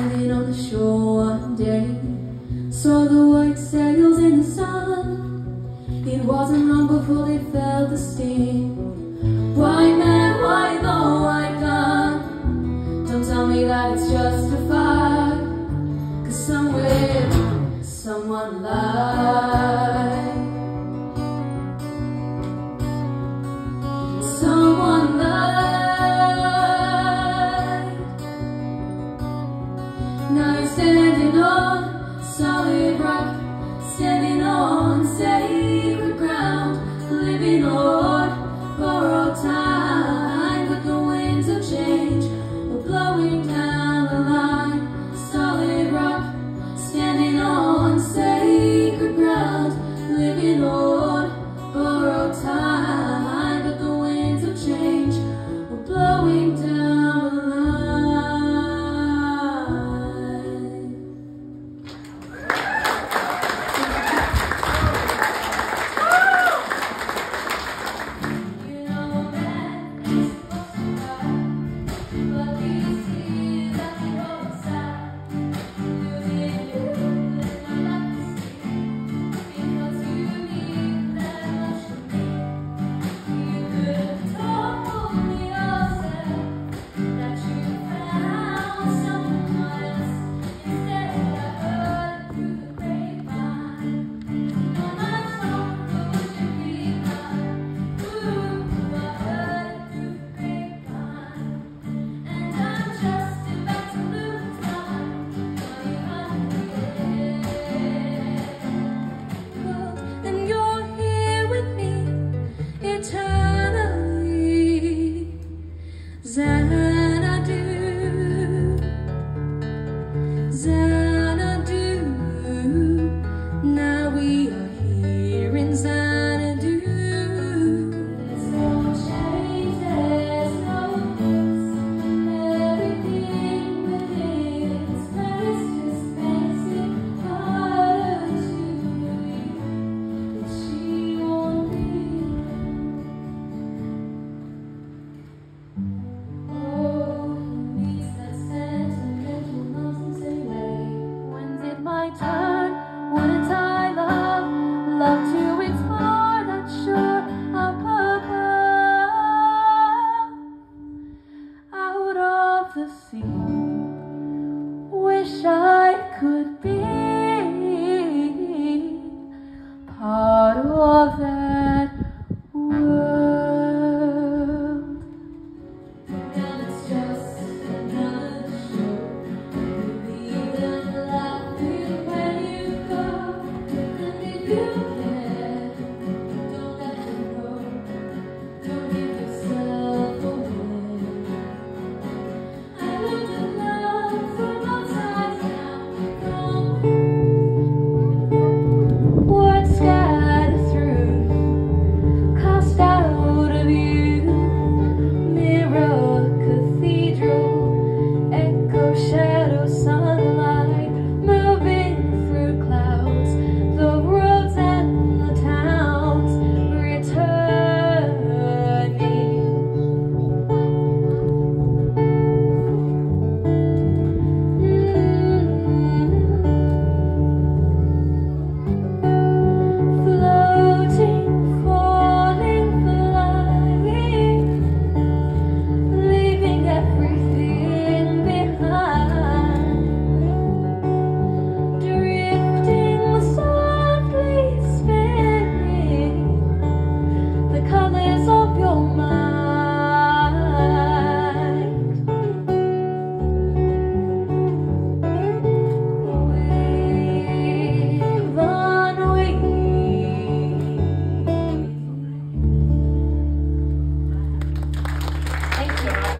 Standing on the shore one day. Saw the white sails in the sun. It wasn't long before they felt the sting Standing on solid rock, standing on sacred ground, living on. time sorrow of that world. Well, it's just another show. You leave and laughing when you go. And if you